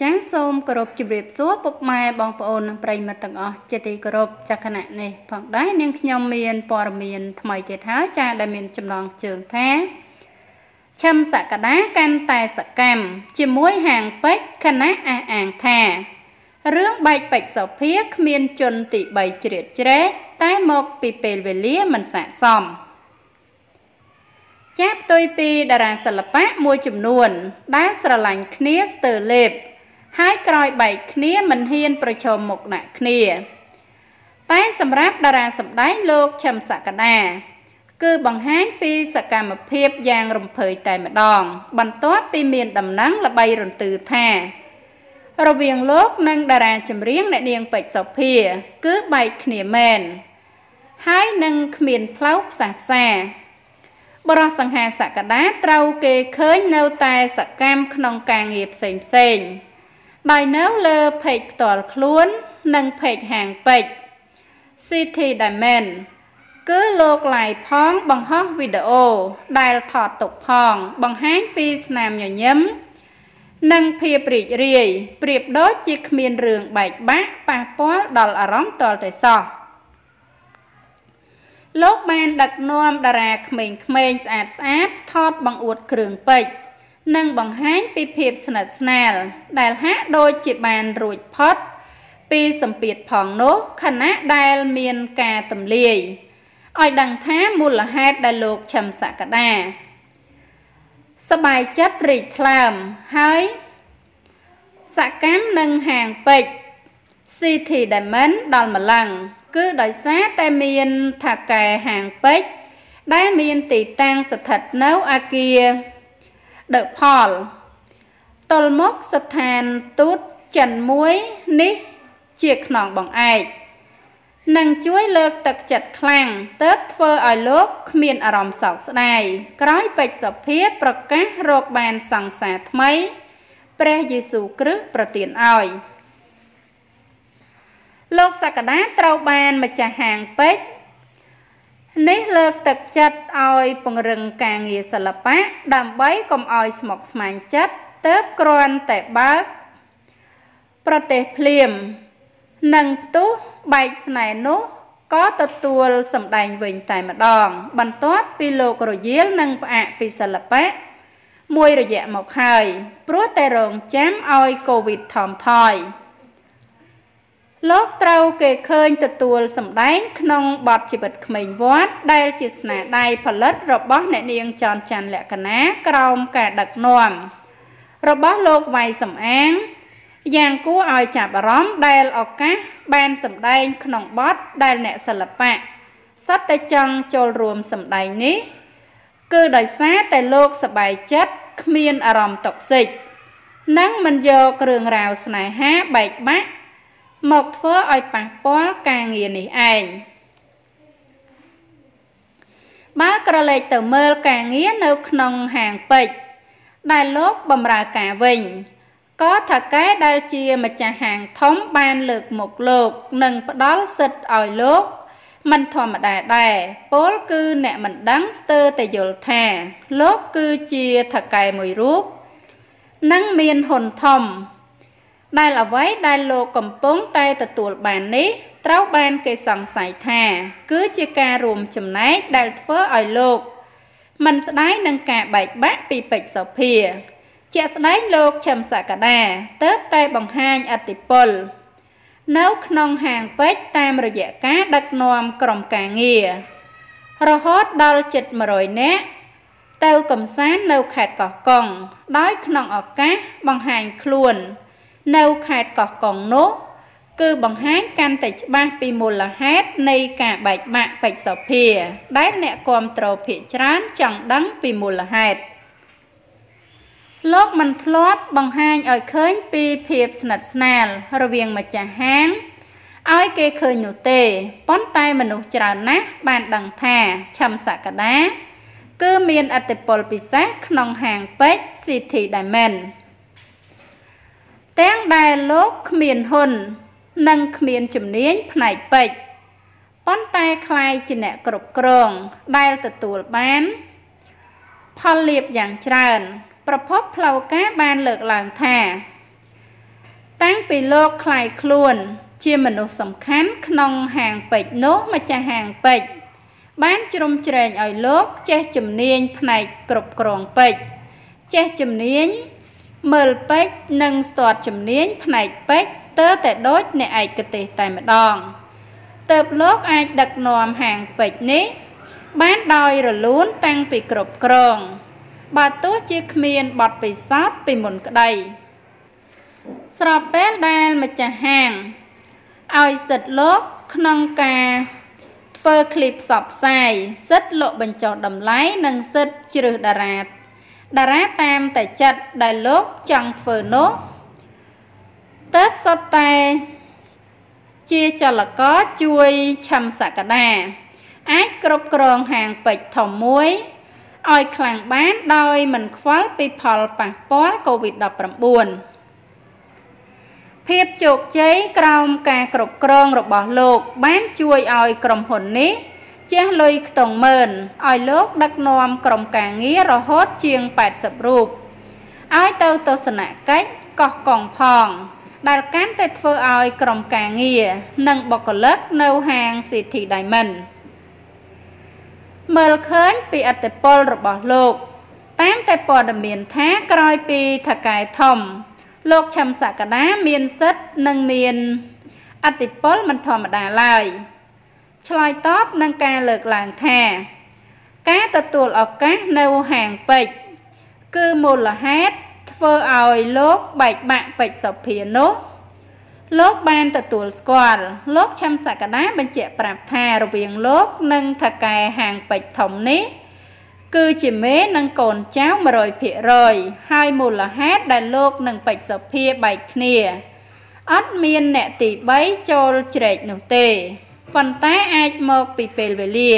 ចាសសូមគោរពជម្រាបសួរពុកម៉ែបងប្អូននិងប្រិយមិត្តទាំងអស់ជាទីគោរពចាគណៈនេះផងដែរនាងខ្ញុំមានព័ត៌មានថ្មីទៀតហើយចាដែលមានចំណងជើងថាឈឹមសក្តាកាន់តែសកម្មជាមួយហាងពេជ្រគណៈអះអាងថារឿងបែកពេជ្រសុភាគ្មានជនទី3ជ្រៀតជ្រែកតែមកពីពេលវេលាមិនស័ក្តិសមចាផ្ទុយពីតារាសិល្បៈមួយចំនួន ដែលស្រឡាញ់គ្នាស្ទើរលេប ហើយក្រោយបែកគ្នាមិនហ៊ានប្រឈមមុខដាក់គ្នា តែសម្រាប់តារាសម្ដែងលោកឈឹមសក្តាគឺបង្ហាញពីសកម្មភាពយ៉ាងរំភើយតែម្ដង បន្ទាប់ពីមានដំណឹងល្បីរន្ទឺថា រវាងលោកនិងតារាចម្រៀងអ្នកនាងពេជ្រសុភា គឺបែកគ្នាមែនហើយនឹងគ្មានផ្លូវផ្សះផ្សាបរោះសង្ហាសក្តាត្រូវគេឃើញនៅតែសកម្មក្នុងការងារផ្សេងផ្សេង ដោយនៅលើเพจផ្ទាល់ខ្លួន និងเพจហាងពេជ្រ City Diamond គឺលោកឡាយផងបង្ហោះវីដេអូដែលថតទុកផង បង្ហាញពីស្នាមញញឹមនិងភាពរីករាយប្រៀបដូចជាគ្មានរឿងបែកបាក់ប៉ះពាល់ដល់អារម្មណ៍តលតែសោះលោកបានដឹកនាំតារាក្មេងៗស្អាតស្អាតថតបង្អួតគ្រឿងពេជ្រ និងបង្ហាញពីភាពស្និទ្ធស្នាល ដែលហាក់ដូចជាបានរួចផុត ពីសម្ពាធផងនោះខណៈដែលមានការទម្លាយឲ្យដឹងថាមូលហេតុដែលលោកឈឹមសក្តាសបាយចិត្តរីកថ្លើមហើយសកម្មនឹងហាងពេជ្រ City Diamond ដល់ម្លឹងគឺដោយសារតែមានថាកែហាងពេជ្រដែលមានទីតាំងស្ថិតនៅអាគារ The Paul ទល់មុខស្ថានទូតចិនមួយនេះជាខ្នងបងឯកនឹងជួយលើកទឹកចិត្តខ្លាំងទើបធ្វើឲ្យលោកគ្មានអារម្មណ៍សោកស្ដាយក្រោយពេជ្រសភាប្រកាសរកបានសង្សារថ្មី ព្រះយេស៊ូវគ្រីស្ទប្រទានឲ្យលោកសក្តាត្រូវបានម្ចាស់ហាងពេជ្រ នេះលើកទឹកចិត្តឲ្យពង្រឹងការងារសិល្បៈដើម្បីកុំឲ្យស្មុគស្មាញចិត្តទើបគ្រាន់តែបើកប្រទេសភ្លាម និងផ្ទុះបែកស្នេហ៍នោះក៏ទទួលសម្ដែងវិញតែម្ដង បន្ទាប់ពីលោករយាលនិងផ្អាកពីសិល្បៈមួយរយៈមកហើយព្រោះតែរងចាំឲ្យកូវីដថមថយ លោកត្រូវគេឃើញទទួលសម្ដែងក្នុងបទជីវិតក្មេងវត្តដែលជាស្នាដៃផលិតរបស់អ្នកនាងចនច័ន្ទលក្ខណាក្រោមការដឹកនាំរបស់លោកវៃសំអាងយ៉ាងគួរឲ្យចាប់អារម្មណ៍ដែលឱកាសបានសម្ដែងក្នុងបទដែលអ្នកសិល្បៈសតតែចង់ចូលរួមសម្ដែងនេះ គឺដោយសារតែលោកសបាយចិត្តគ្មានអារម្មណ៍តុកសិចនិងមិនយកគ្រឿងរ៉ាវស្នេហាបែកបាក់ មកធ្វើឲ្យប៉ះពាល់ការងារនេះឯងបើក្រឡេកទៅមើលការងារនៅក្នុងហាងពេជ្រដែលលោកបម្រើការវិញក៏ថកែដែលជាម្ចាស់ហាងធំបានលើកមុខលោកនិងផ្ដល់សិទ្ធឲ្យលោក មិនធម្មតាដែរពលគឺអ្នកមិនដឹងស្ទើរតែយល់ថា លោកគឺជាថកែមួយរូបនិងមានហ៊ុនធំ ដែលអ្វីដែលលោកកំពុងតែទទួលបាននេះត្រូវបានគេសង្ស័យថា គឺជាការរួមចំណែកដែលធ្វើឲ្យលោកមិនស្ដាយនឹងការបែកបាក់ពីពេជ្រសុភា ជាក់ស្ដែងលោកឈឹមសក្តាទៅតែបង្ហាញអតិពលនៅក្នុងហាងពេជ្រតាមរយៈការដឹកនាំក្រុមការងាររហូតដល់ជិត100នាក់ទៅកំសាន្តនៅខេត្តកោះកុងដោយក្នុងឱកាសបង្ហាញខ្លួន នៅខេត្តកោះកុងនោះគឺបង្ហាញកាន់តែច្បាស់ពីមូលហេតុនៃការបែកបាក់ពេជ្រសុភា ដែលអ្នកគ្រប់គ្រងភាគច្រើនចង់ដឹងពីមូលហេតុលោកមិនធ្លាប់បង្ហាញឲ្យឃើញពីភាពស្និទ្ធស្នាលរវាងម្ចាស់ហាងឲ្យគេឃើញនោះទេប៉ុន្តែមនុស្សច្រើនណាស់បានដឹងថាឆឹមសក្តាគឺមានអតិពលពិសេសក្នុងហាងពេជ្រ City Diamond ទាំងដែលលោកគ្មានហ៊ុននិងគ្មានជំនាញផ្នែកពេជ្រប៉ុន្តែคล้ายជាអ្នកគ្រប់គ្រងដែលទទួលបានផលលាភយ៉ាងច្រើន ប្រភពផ្លូវការបានលើកឡើងថា តាំងពីលោកคลายខ្លួន ជាមនុស្សសំខាន់ក្នុងហាងពេជ្រនោះម្ចាស់ហាងពេជ្របានជ្រុំជ្រែងឲ្យលោកចេះជំនាញផ្នែកគ្រប់គ្រងពេជ្រចេះជំនាញ មើលពេចនិងស្ទាត់ជំនាញផ្នែកពេចស្ទើរតែដូចអ្នកឯកទេសតែម្ដងទៅបលោកអាចដឹកនាំហាងពេចនេះ បានដោយរលូនតាំងពីគ្រប់គ្រងបើទោះជាគ្មានបទពិសោធន៍ពីមុនក្តី ស្របពេលដែលម្ចាស់ហាងឲ្យសិទ្ធិលោកក្នុងការធ្វើឃ្លីបផ្សព្វផ្សាយសិទ្ធិលក់បញ្ចុះតម្លៃនិងសិទ្ធិជ្រើសតារា តារាតាមតែចិត្តដែលលោកចង់ធ្វើនោះទៅសុទ្ធតែជាចលករជួយឆឹមសក្តាអាចគ្រប់គ្រងហាងពេជ្រធំមួយឲ្យខ្លាំងបានដោយមិនខ្វល់ពីផលប៉ះពាល់ COVID-19 ភាពជោគជ័យក្រោមការគ្រប់គ្រងរបស់លោក បានជួយឲ្យក្រុមហ៊ុននេះ ជះលុយខ្ទង់ម៉ឺនឲ្យលោកដឹកនាំក្រុមការងាររហូតជាង80រូបឲ្យទៅទស្សនកិច្ចកោះកុងផង ដែលកាន់តែធ្វើឲ្យក្រុមការងារនិងបុគ្គលិកនៅហាង City Diamond មើលឃើញពីអត្តពលរបស់លោក តាមតែព័ត៌មានថាក្រោយពីថកែធំ លោកឆឹមសក្តាមានសិទ្ធនិងមានអត្តពលមិនធម្មតាឡើយ ឆ្លើយតបនឹងការលើកឡើងថា ការទទួលឱកាសនៅហាងពេជ្រគឺមូលហេតុធ្វើឲ្យលោកបែកបាក់ពេជ្រសុភានោះលោកបានទទួលស្គាល់លោកឆាំសក្តាបញ្ជាក់ប្រាប់ថារវាងលោកនិងថកែហាងពេជ្រធំនេះ គឺជាមេនិងកូនចៅ100%ហើយមូលហេតុដែលលោកនិងពេជ្រសុភាបែកគ្នាអត់មានអ្នកទី3ចូលជ្រែកនោះទេ ប៉ុន្តែអាចមកពីពេលវេលា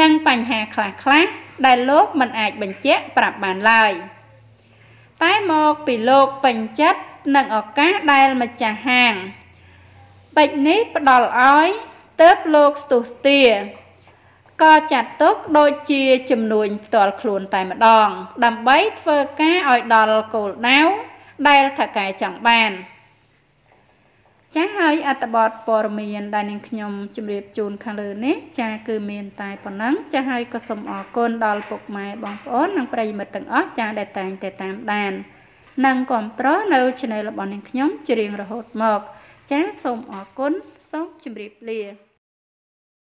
និងបញ្ហាខ្លះៗដែលលោកមិនអាចបញ្ជាក់ប្រាប់បានឡើយតែមកពីលោកពេញចិត្តនិងឱកាសដែលម្ចាស់ហាងពេជ្រនេះផ្ដល់ឲ្យទៅលោកស្ទុះស្ទាក៏ចាត់ទុកដូចជាចំនួនផ្ទាល់ខ្លួនតែម្ដង ដើម្បីធ្វើការឲ្យដល់គោលដៅដែលថកែចង់បាន ចាហើយអត្តបទព័រមានដែលនាងខ្ញុំជម្រាបជូនខាងលើនេះចាគឺមានតែប៉ុណ្ណឹងចាហើយក៏សូមអរគុណដល់ពុកម៉ែបងប្អូននិងប្រិយមិត្តទាំងអស់ចាដែលតែងតែតាមដាន និងគ្រប់គ្រងនៅ Channel របស់នាងខ្ញុំជារៀងរហូតមក ចាសូមអរគុណសូមជម្រាបលា